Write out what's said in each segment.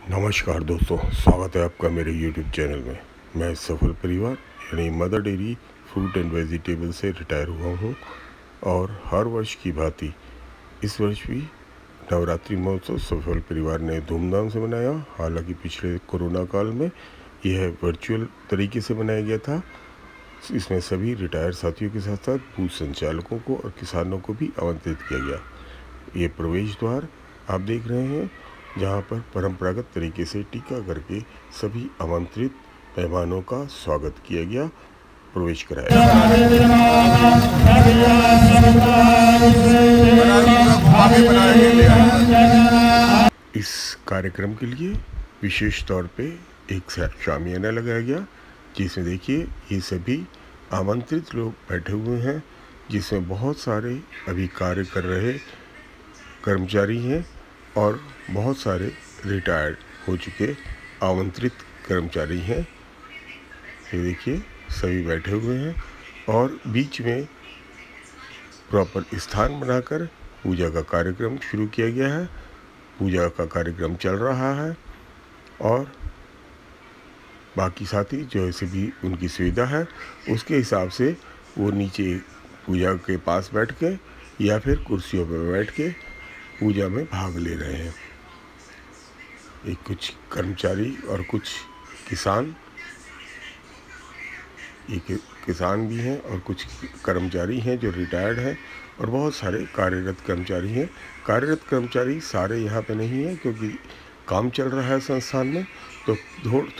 नमस्कार दोस्तों, स्वागत है आपका मेरे YouTube चैनल में। मैं सफल परिवार, यानी Mother Dairy fruit and vegetable से रिटायर हुआ हूँ और हर वर्ष की भांति इस वर्ष भी नवरात्रि महोत्सव सफल परिवार ने धूमधाम से मनाया। हालाँकि पिछले कोरोना काल में यह वर्चुअल तरीके से मनाया गया था। इसमें सभी रिटायर साथियों के साथ साथ बूथ संचालकों को और किसानों को भी आमंत्रित किया गया। ये प्रवेश द्वार आप देख रहे हैं जहाँ पर परंपरागत तरीके से टीका करके सभी आमंत्रित मेहमानों का स्वागत किया गया, प्रवेश कराया इस कार्यक्रम के लिए विशेष तौर पे एक शामियाना लगाया गया, जिसमें देखिए ये सभी आमंत्रित लोग बैठे हुए हैं, जिसमें बहुत सारे अभी कार्य कर रहे कर्मचारी हैं। और बहुत सारे रिटायर्ड हो चुके आमंत्रित कर्मचारी हैं। ये देखिए, सभी बैठे हुए हैं और बीच में प्रॉपर स्थान बनाकर पूजा का कार्यक्रम शुरू किया गया है। पूजा का कार्यक्रम चल रहा है और बाकी साथी जो ऐसे भी उनकी सुविधा है, उसके हिसाब से वो नीचे पूजा के पास बैठ के या फिर कुर्सियों पर बैठ के पूजा में भाग ले रहे हैं। एक कुछ कर्मचारी और कुछ किसान, एक किसान भी हैं और कुछ कर्मचारी हैं जो रिटायर्ड हैं और बहुत सारे कार्यरत कर्मचारी हैं। कार्यरत कर्मचारी सारे यहाँ पे नहीं हैं क्योंकि काम चल रहा है संस्थान में तो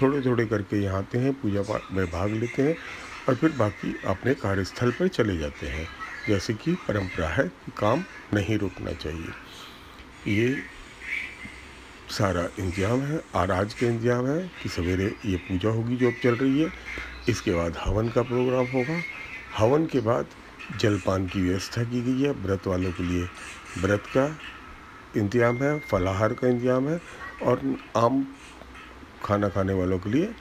थोड़े थोड़े करके यहाँ आते हैं, पूजा पाठ में भाग लेते हैं और फिर बाकी अपने कार्यस्थल पर चले जाते हैं। जैसे कि परंपरा है कि काम नहीं रुकना चाहिए। ये सारा इंतज़ाम है, और आज का इंतज़ाम है कि सवेरे ये पूजा होगी जो अब चल रही है। इसके बाद हवन का प्रोग्राम होगा। हवन के बाद जलपान की व्यवस्था की गई है। व्रत वालों के लिए व्रत का इंतज़ाम है, फलाहार का इंतज़ाम है, और आम खाना खाने वालों के लिए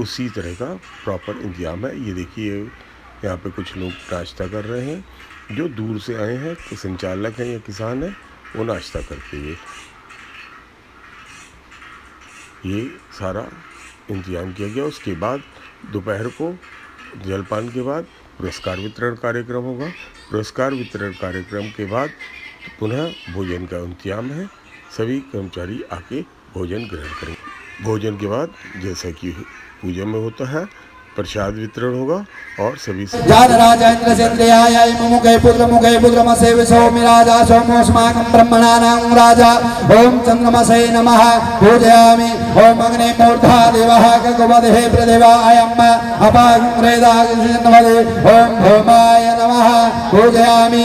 उसी तरह का प्रॉपर इंतज़ाम है। ये देखिए, यहाँ पे कुछ लोग नाश्ता कर रहे हैं। जो दूर से आए हैं कि संचालक हैं या किसान हैं वो नाश्ता करते हुए ये सारा इंतज़ाम किया गया। उसके बाद दोपहर को जलपान के बाद पुरस्कार वितरण कार्यक्रम होगा। पुरस्कार वितरण कार्यक्रम के बाद पुनः भोजन का इंतज़ाम है। सभी कर्मचारी आके भोजन ग्रहण करेंगे। भोजन के बाद जैसा कि पूजा में होता है प्रसाद वितरण होगा और सभी मुमुखे पुत्र मुखे पुत्रमसे विसोमि राजा। ओम चंद्रमसे नमः, पूजयामि। ओम मूर्धा ओम भौमाय नमः, पूजयामि।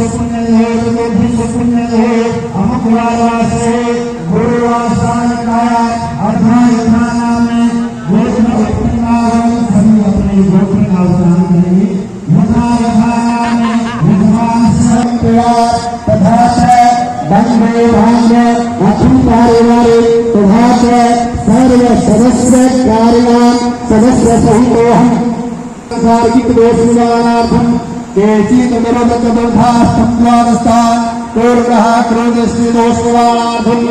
अधिद्रवरः तुमदिभातु कृतमदने को यदि दय सवसरित प्रजाद वंदे भाग्य अखिलकार्यवारे तथा च सर्वसदस्यकार्यां सदस्यसहितोऽहं गार्गिकदोषनिवारणार्थं केचिदनुरदकबन्धास्तम्भ्यावस्थान् पूर्णः क्रोधश्रीदोषनिवारणार्थम्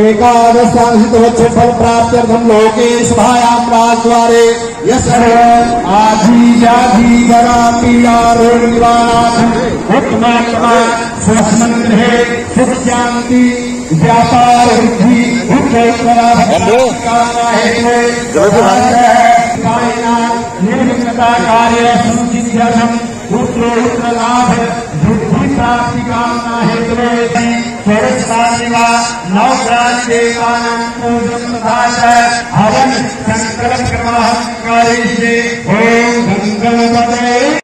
एकादशांशितोच्चफल प्राप्त्यर्थं लोके सभायां राजद्वारे यस्य आधीजाधि जरा पीडा रोग उत्तमात्मा स्वस्मन् गृहे सुख शांति व्यापार वृद्धि निर्विघ्नता कार्य संसिद्ध्यर्थम पुत्रोत्र लाभ बुद्धि प्राप्ति कामना हेतु पूजन तथा हवन संकल्प क्रमः करिष्ये ओम गंगा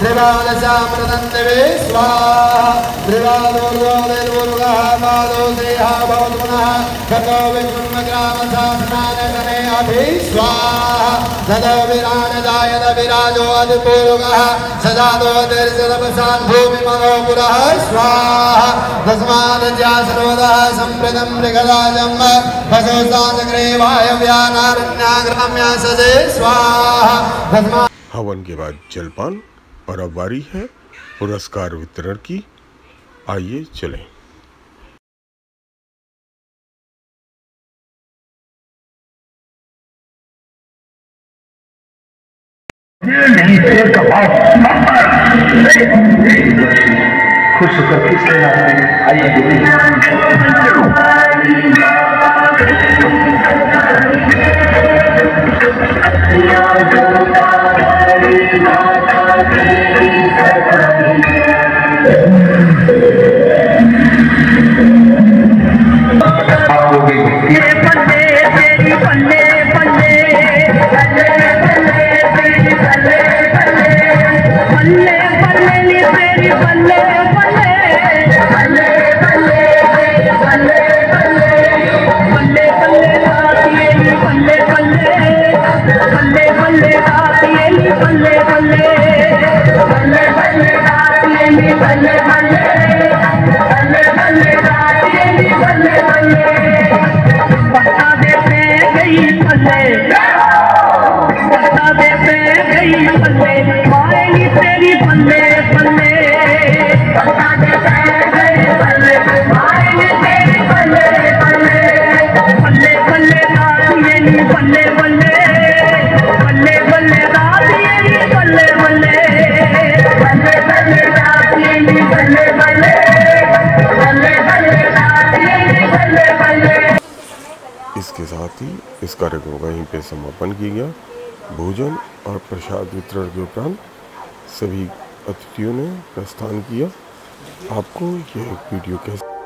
त्रिपादशामृतन्दिवे स्वाहा। त्रिपादोर्गोदिर्मुरुगः पादो देहा भवतु विष्णुग्रामशासनानगणे अभि स्वाहा। सदो विराण जायत विराजो भूमिमनो पुरः स्वाहा। मृगराजं हवन के बाद जलपान। और अब बारी है। पुरस्कार वितरण की। आइए चलें। खुश होकर किस आइए। बोलिए आप लोग एक दातिये इस कार्यक्रम का यहीं पे समापन किया गया। भोजन और प्रसाद वितरण के उपरांत सभी अतिथियों ने प्रस्थान किया। आपको यह वीडियो कैसे